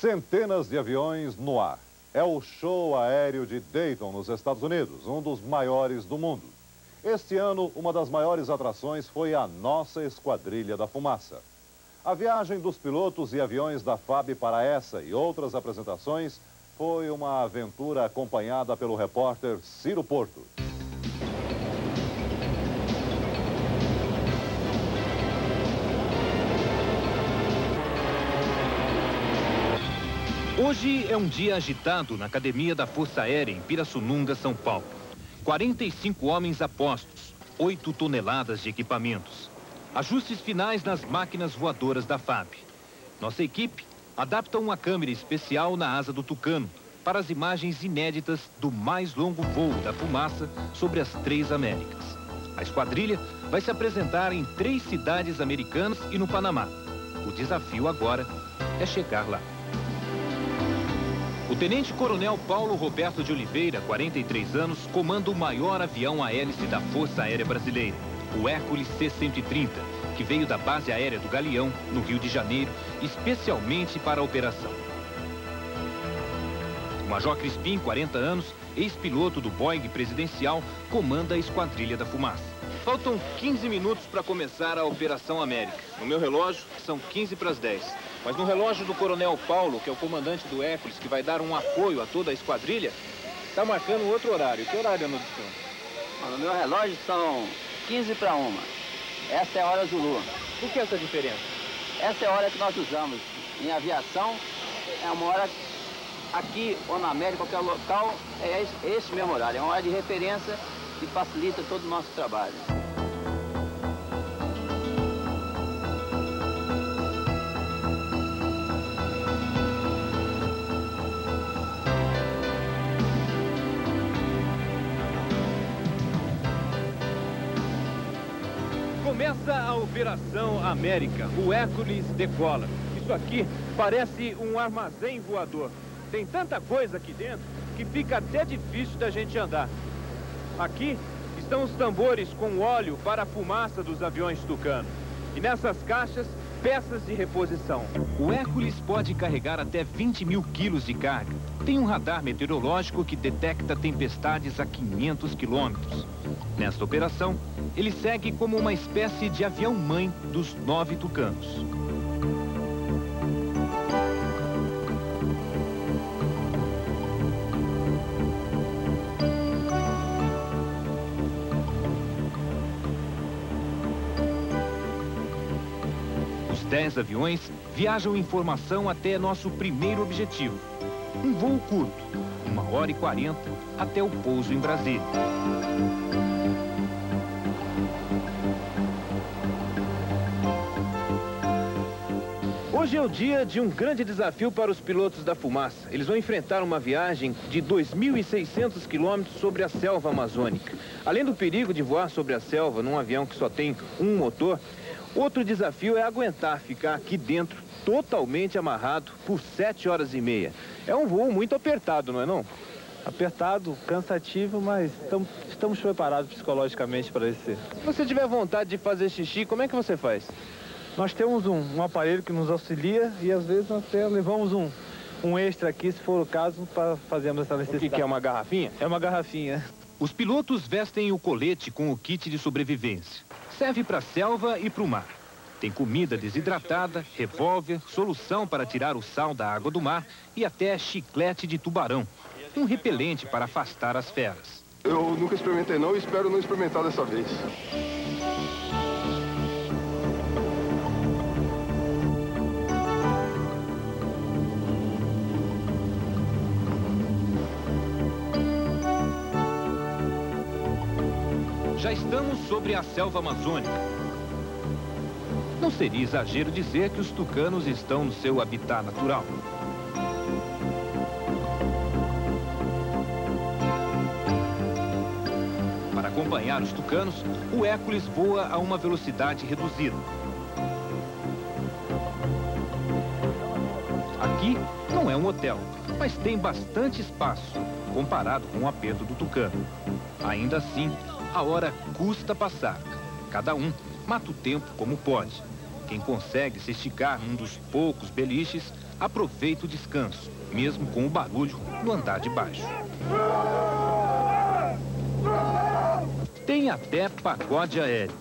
Centenas de aviões no ar. É o show aéreo de Dayton, nos Estados Unidos, um dos maiores do mundo. Este ano, uma das maiores atrações foi a nossa Esquadrilha da Fumaça. A viagem dos pilotos e aviões da FAB para essa e outras apresentações foi uma aventura acompanhada pelo repórter Ciro Porto. Hoje é um dia agitado na Academia da Força Aérea em Pirassununga, São Paulo. 45 homens apostos, 8 toneladas de equipamentos. Ajustes finais nas máquinas voadoras da FAB. Nossa equipe adapta uma câmera especial na asa do Tucano para as imagens inéditas do mais longo voo da fumaça sobre as três Américas. A esquadrilha vai se apresentar em três cidades americanas e no Panamá. O desafio agora é chegar lá. O tenente-coronel Paulo Roberto de Oliveira, 43 anos, comanda o maior avião a hélice da Força Aérea Brasileira, o Hércules C-130, que veio da base aérea do Galeão, no Rio de Janeiro, especialmente para a operação. O Major Crispim, 40 anos, ex-piloto do Boeing presidencial, comanda a Esquadrilha da Fumaça. Faltam 15 minutos para começar a Operação América. No meu relógio, são 15 para as 10. Mas no relógio do Coronel Paulo, que é o comandante do Hércules, que vai dar um apoio a toda a esquadrilha, está marcando outro horário. Que horário é no No meu relógio são 15 para uma. Essa é a hora Zulu. Por que essa diferença? Essa é a hora que nós usamos em aviação. É uma hora aqui ou na América, qualquer local, é esse mesmo horário. É uma hora de referência que facilita todo o nosso trabalho. Começa a Operação América. O Hércules decola. Isso aqui parece um armazém voador. Tem tanta coisa aqui dentro que fica até difícil da gente andar. Aqui estão os tambores com óleo para a fumaça dos aviões Tucano. E nessas caixas, peças de reposição. O Hércules pode carregar até 20 mil quilos de carga. Tem um radar meteorológico que detecta tempestades a 500 quilômetros. Nesta operação, ele segue como uma espécie de avião-mãe dos nove tucanos. Os dez aviões viajam informação até nosso primeiro objetivo. Um voo curto, uma hora e quarenta, até o pouso em Brasília. Hoje é o dia de um grande desafio para os pilotos da fumaça. Eles vão enfrentar uma viagem de 2.600 quilômetros sobre a selva amazônica. Além do perigo de voar sobre a selva num avião que só tem um motor, outro desafio é aguentar ficar aqui dentro totalmente amarrado por sete horas e meia. É um voo muito apertado, não é não? Apertado, cansativo, mas estamos, estamos preparados psicologicamente para esse. Se você tiver vontade de fazer xixi, como é que você faz? Nós temos um, um aparelho que nos auxilia e às vezes nós até levamos um, um extra aqui, se for o caso, para fazermos essa O necessidade. que, que é uma garrafinha? É uma garrafinha. Os pilotos vestem o colete com o kit de sobrevivência. Serve para a selva e para o mar. Tem comida desidratada, revólver, solução para tirar o sal da água do mar e até chiclete de tubarão. Um repelente para afastar as feras. Eu nunca experimentei não e espero não experimentar dessa vez. Já estamos sobre a selva amazônica. Não seria exagero dizer que os tucanos estão no seu habitat natural. Para acompanhar os tucanos, o Hércules voa a uma velocidade reduzida. Aqui não é um hotel, mas tem bastante espaço, comparado com o aperto do tucano. Ainda assim, a hora custa passar. Cada um mata o tempo como pode. Quem consegue se esticar num dos poucos beliches, aproveita o descanso, mesmo com o barulho no andar de baixo. Tem até pagode aéreo.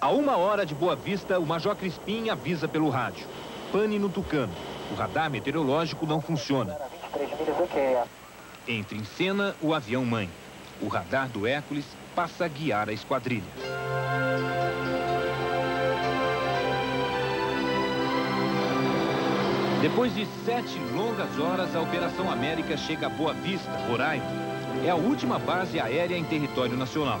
A uma hora de Boa Vista, o Major Crispim avisa pelo rádio. Pane no Tucano. O radar meteorológico não funciona. Entra em cena o avião-mãe. O radar do Hércules passa a guiar a esquadrilha. Depois de sete longas horas, a Operação América chega a Boa Vista, Roraima. É a última base aérea em território nacional.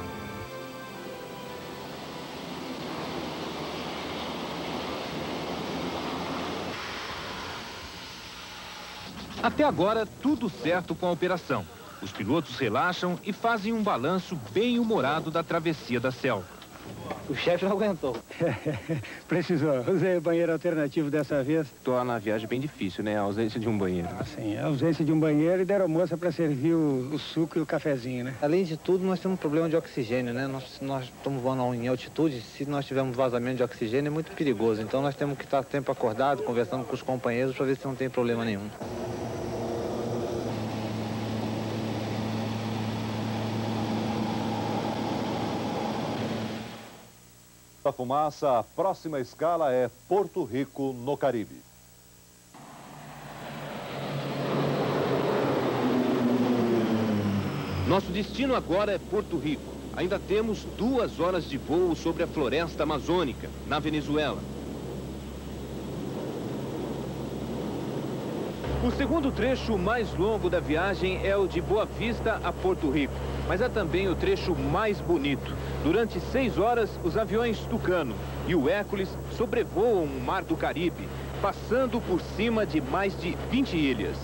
Até agora, tudo certo com a operação. Os pilotos relaxam e fazem um balanço bem humorado da travessia da selva. O chefe não aguentou. Precisou. Usei banheiro alternativo dessa vez. Torna a viagem bem difícil, né? A ausência de um banheiro. Ah, sim. A ausência de um banheiro e deram moça para servir o, o, suco e o cafezinho, né? Além de tudo, nós temos um problema de oxigênio, né? Nós, nós estamos voando em altitude. Se nós tivermos vazamento de oxigênio, é muito perigoso. Então, nós temos que estar sempre acordado, conversando com os companheiros para ver se não tem problema nenhum. Da fumaça, a próxima escala é Porto Rico, no Caribe. Nosso destino agora é Porto Rico. Ainda temos duas horas de voo sobre a floresta amazônica, na Venezuela. O segundo trecho mais longo da viagem é o de Boa Vista a Porto Rico, mas é também o trecho mais bonito. Durante seis horas, os aviões Tucano e o Hércules sobrevoam o Mar do Caribe, passando por cima de mais de 20 ilhas.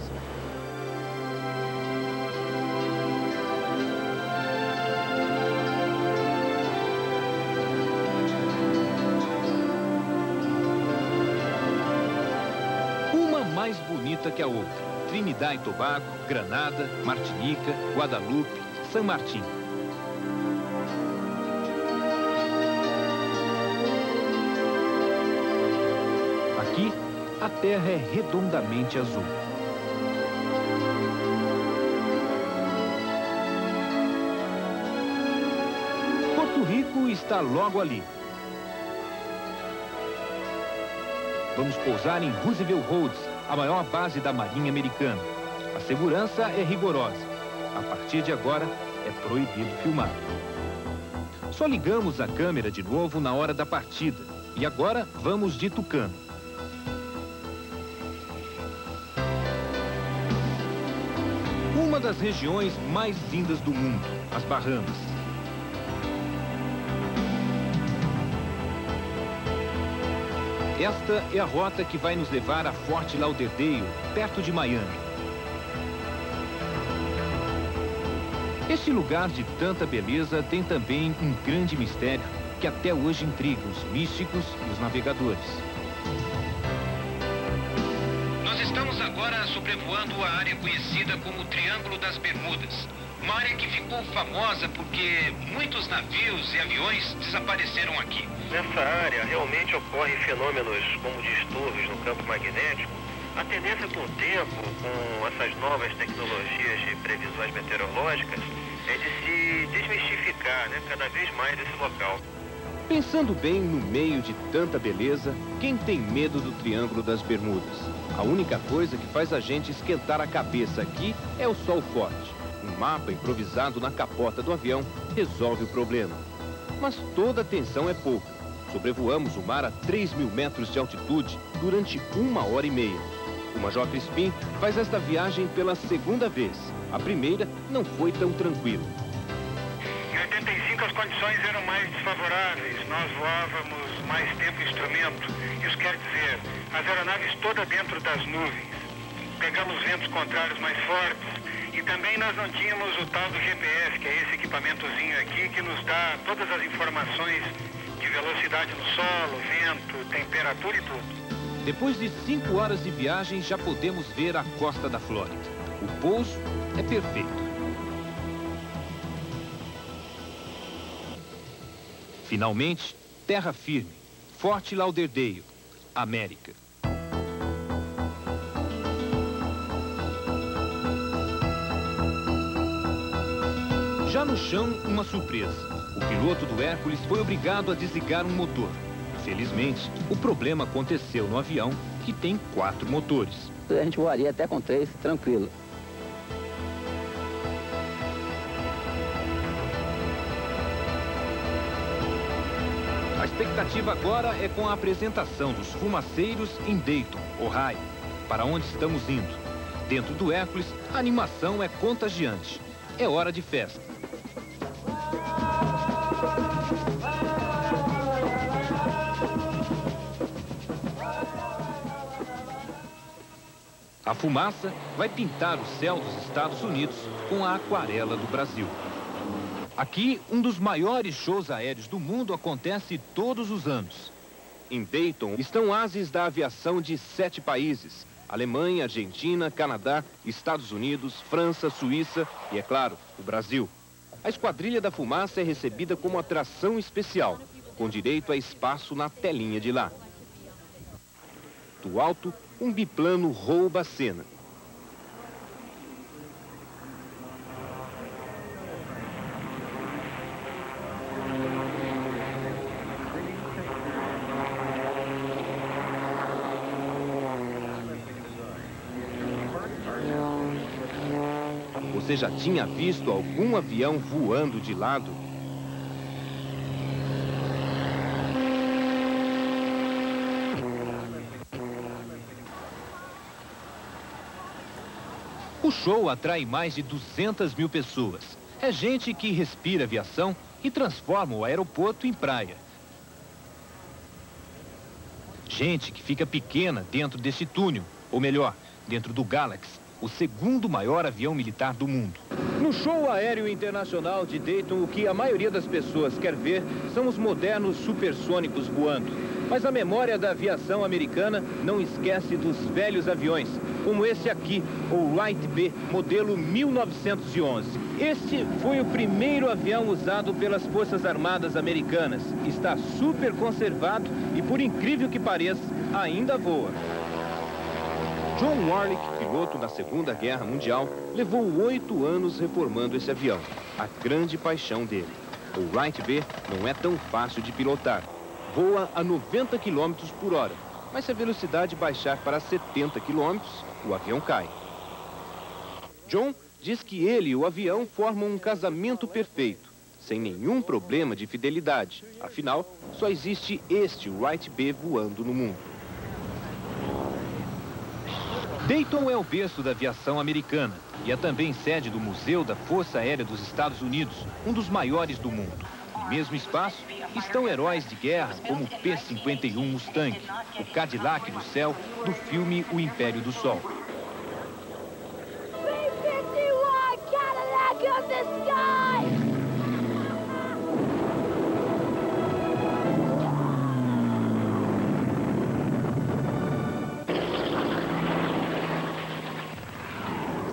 Que a outra. Trinidad e Tobago, Granada, Martinica, Guadalupe, San Martín. Aqui, a terra é redondamente azul. Porto Rico está logo ali. Vamos pousar em Roosevelt Roads, a maior base da Marinha Americana. A segurança é rigorosa. A partir de agora, é proibido filmar. Só ligamos a câmera de novo na hora da partida. E agora vamos de Tucano. Uma das regiões mais lindas do mundo, as Bahamas. Esta é a rota que vai nos levar a Fort Lauderdale, perto de Miami. Este lugar de tanta beleza tem também um grande mistério que até hoje intriga os místicos e os navegadores. Nós estamos agora sobrevoando a área conhecida como Triângulo das Bermudas. Uma área que ficou famosa porque muitos navios e aviões desapareceram aqui. Nessa área realmente ocorrem fenômenos como distúrbios no campo magnético. A tendência com o tempo, com essas novas tecnologias de previsões meteorológicas, é de se desmistificar né, cada vez mais esse local. Pensando bem, no meio de tanta beleza, quem tem medo do Triângulo das Bermudas? A única coisa que faz a gente esquentar a cabeça aqui é o sol forte. Um mapa improvisado na capota do avião resolve o problema. Mas toda atenção é pouca. Sobrevoamos o mar a 3 mil metros de altitude durante uma hora e meia. O Major Crispim faz esta viagem pela segunda vez. A primeira não foi tão tranquila. Em 85 as condições eram mais desfavoráveis. Nós voávamos mais tempo instrumento. Isso quer dizer, as aeronaves todas dentro das nuvens. Pegamos ventos contrários mais fortes. E também nós não tínhamos o tal do GPS, que é esse equipamentozinho aqui que nos dá todas as informações de velocidade no solo, vento, temperatura e tudo. Depois de cinco horas de viagem, já podemos ver a costa da Flórida. O pouso é perfeito. Finalmente, terra firme, Forte Lauderdale, América. Já no chão, uma surpresa. O piloto do Hércules foi obrigado a desligar um motor. Felizmente, o problema aconteceu no avião, que tem quatro motores. A gente voaria até com três, tranquilo. A expectativa agora é com a apresentação dos fumaceiros em Dayton, Ohio, para onde estamos indo. Dentro do Hércules, a animação é contagiante. É hora de festa. A fumaça vai pintar o céu dos Estados Unidos com a aquarela do Brasil. Aqui, um dos maiores shows aéreos do mundo acontece todos os anos. Em Dayton estão ases da aviação de sete países: Alemanha, Argentina, Canadá, Estados Unidos, França, Suíça e, é claro, o Brasil. A Esquadrilha da Fumaça é recebida como atração especial, com direito a espaço na telinha de lá. Do alto, um biplano rouba a cena. Você já tinha visto algum avião voando de lado? Show atrai mais de 200 mil pessoas. É gente que respira aviação e transforma o aeroporto em praia. Gente que fica pequena dentro desse túnel, ou melhor, dentro do Galaxy, o segundo maior avião militar do mundo. No show aéreo internacional de Dayton, o que a maioria das pessoas quer ver são os modernos supersônicos voando. Mas a memória da aviação americana não esquece dos velhos aviões, como esse aqui, o Wright B, modelo 1911. Este foi o primeiro avião usado pelas Forças Armadas Americanas. Está super conservado e, por incrível que pareça, ainda voa. John Warlick, piloto da Segunda Guerra Mundial, levou oito anos reformando esse avião, a grande paixão dele. O Wright B não é tão fácil de pilotar. Voa a 90 km por hora, mas se a velocidade baixar para 70 km, o avião cai. John diz que ele e o avião formam um casamento perfeito, sem nenhum problema de fidelidade. Afinal, só existe este Wright B voando no mundo. Dayton é o berço da aviação americana e é também sede do Museu da Força Aérea dos Estados Unidos, um dos maiores do mundo. No mesmo espaço estão heróis de guerra como o P-51 Mustang, o Cadillac do céu do filme O Império do Sol. P-51 Cadillac of the sky!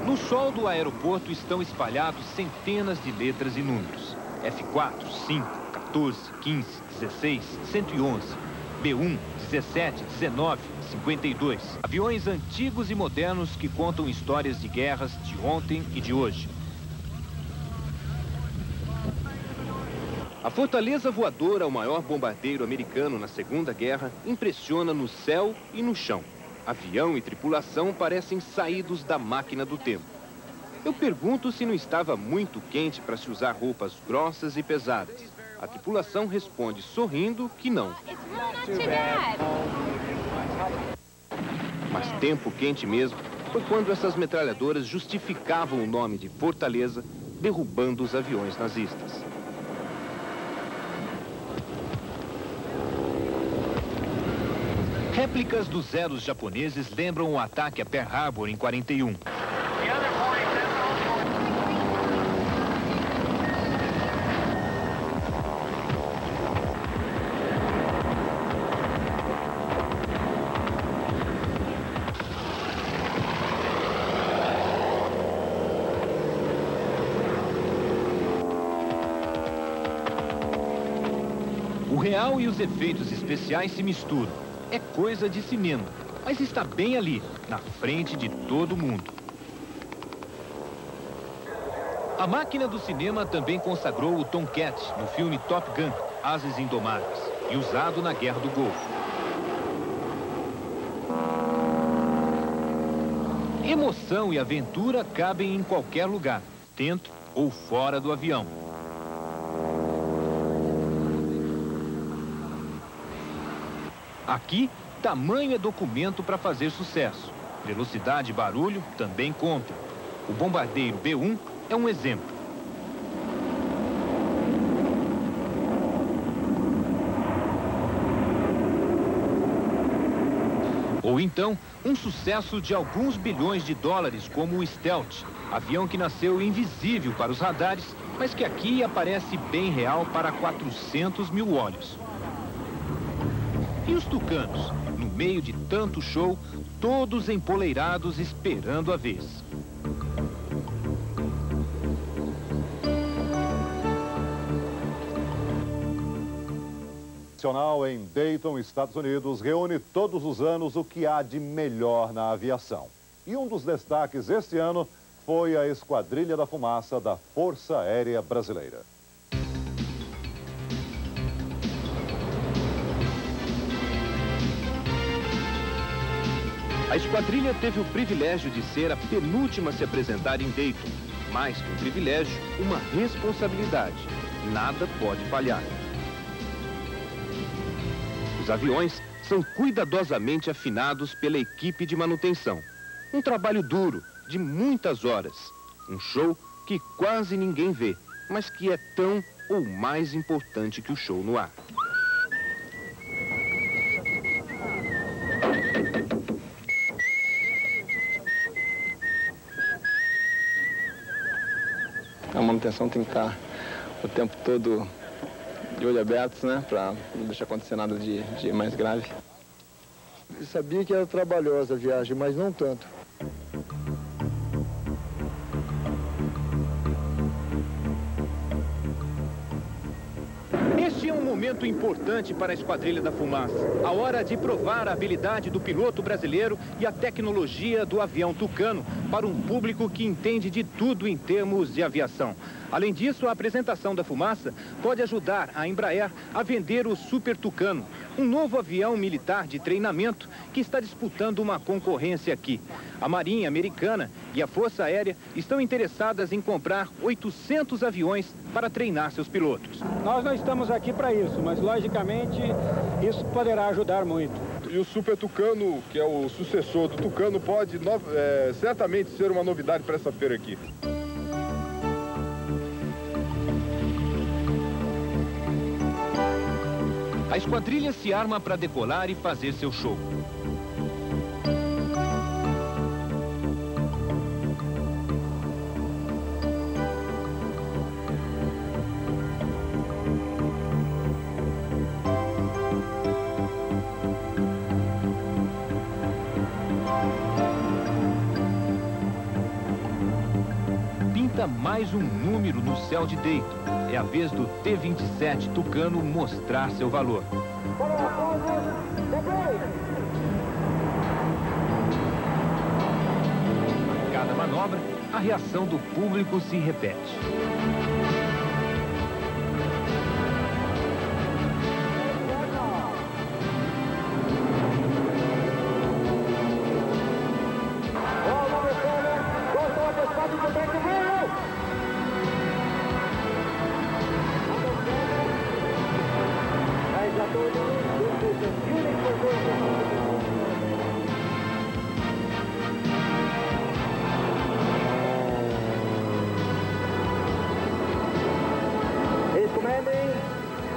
No sol do aeroporto estão espalhados centenas de letras e números. F4, 5, 14, 15, 16, 111. B1, 17, 19, 52. Aviões antigos e modernos que contam histórias de guerras de ontem e de hoje. A Fortaleza Voadora, o maior bombardeiro americano na Segunda Guerra, impressiona no céu e no chão. Avião e tripulação parecem saídos da máquina do tempo. Eu pergunto se não estava muito quente para se usar roupas grossas e pesadas. A tripulação responde sorrindo que não. Mas tempo quente mesmo foi quando essas metralhadoras justificavam o nome de Fortaleza, derrubando os aviões nazistas. Réplicas dos Zeros japoneses lembram o ataque a Pearl Harbor em 41. E os efeitos especiais se misturam. É coisa de cinema, mas está bem ali, na frente de todo mundo. A máquina do cinema também consagrou o Tomcat no filme Top Gun, Ases Indomáveis, e usado na Guerra do Golfo. Emoção e aventura cabem em qualquer lugar, dentro ou fora do avião. Aqui, tamanho é documento para fazer sucesso. Velocidade e barulho também contam. O bombardeiro B-1 é um exemplo. Ou então, um sucesso de alguns bilhões de dólares, como o Stealth, avião que nasceu invisível para os radares, mas que aqui aparece bem real para 400 mil olhos. E os tucanos, no meio de tanto show, todos empoleirados esperando a vez. Nacional em Dayton, Estados Unidos, reúne todos os anos o que há de melhor na aviação. E um dos destaques este ano foi a Esquadrilha da Fumaça da Força Aérea Brasileira. A esquadrilha teve o privilégio de ser a penúltima a se apresentar em Dayton. Mais que um privilégio, uma responsabilidade. Nada pode falhar. Os aviões são cuidadosamente afinados pela equipe de manutenção. Um trabalho duro, de muitas horas. Um show que quase ninguém vê, mas que é tão ou mais importante que o show no ar. Manutenção tem que estar o tempo todo de olho abertos, né? Para não deixar acontecer nada de, de mais grave. Eu sabia que era trabalhosa a viagem, mas não tanto. Momento importante para a Esquadrilha da Fumaça. A hora de provar a habilidade do piloto brasileiro e a tecnologia do avião Tucano para um público que entende de tudo em termos de aviação. Além disso, a apresentação da fumaça pode ajudar a Embraer a vender o Super Tucano, um novo avião militar de treinamento que está disputando uma concorrência aqui. A Marinha Americana e a Força Aérea estão interessadas em comprar 800 aviões para treinar seus pilotos. Nós não estamos aqui para isso, mas logicamente isso poderá ajudar muito. E o Super Tucano, que é o sucessor do Tucano, pode é, certamente ser uma novidade para essa feira aqui. A esquadrilha se arma para decolar e fazer seu show. Número no céu de Dayton. É a vez do T-27 Tucano mostrar seu valor. Cada manobra, a reação do público se repete.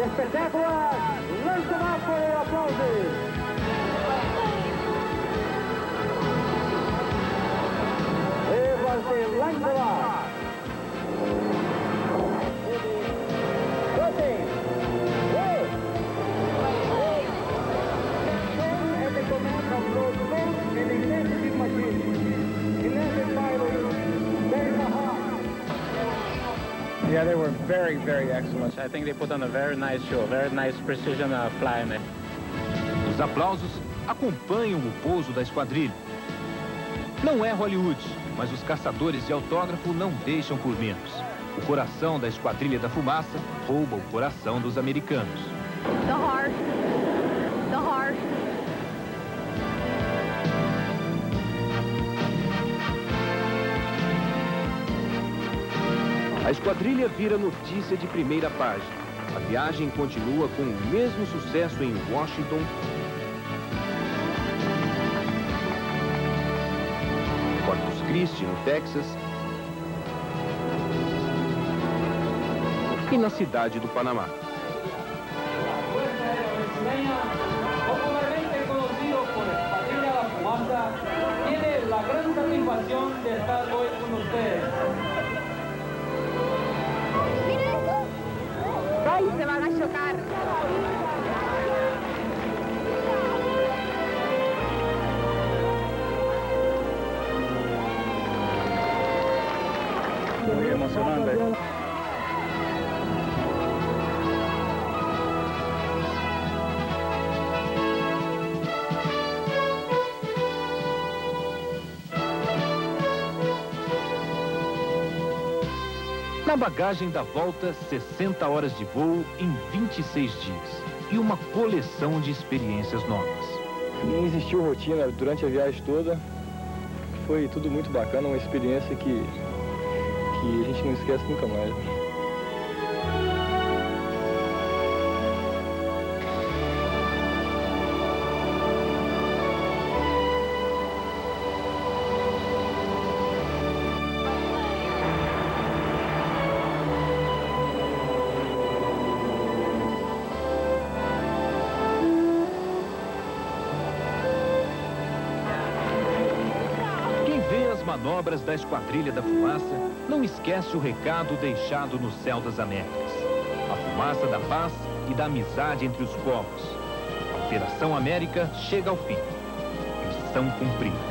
espectacular. Lança por o aplauso. Evas de Langelar. Yeah, they were very, very excellent. I think they put on a very nice show, very nice precision uh. Os aplausos acompanham o pouso da esquadrilha. Não é Hollywood, mas os caçadores de autógrafo não deixam por menos. O coração da Esquadrilha da Fumaça rouba o coração dos americanos. The heart. A esquadrilha vira notícia de primeira página. A viagem continua com o mesmo sucesso em Washington, Corpus Christi, no Texas, e na cidade do Panamá. ¡Ay, se van a chocar! Muy emocionante. Na bagagem da volta, 60 horas de voo em 26 dias. E uma coleção de experiências novas. Não existiu rotina durante a viagem toda. Foi tudo muito bacana, uma experiência que, que a gente não esquece nunca mais. Vê as manobras da Esquadrilha da Fumaça não esquece o recado deixado no céu das Américas. A fumaça da paz e da amizade entre os povos. A Operação América chega ao fim. Missão cumprida.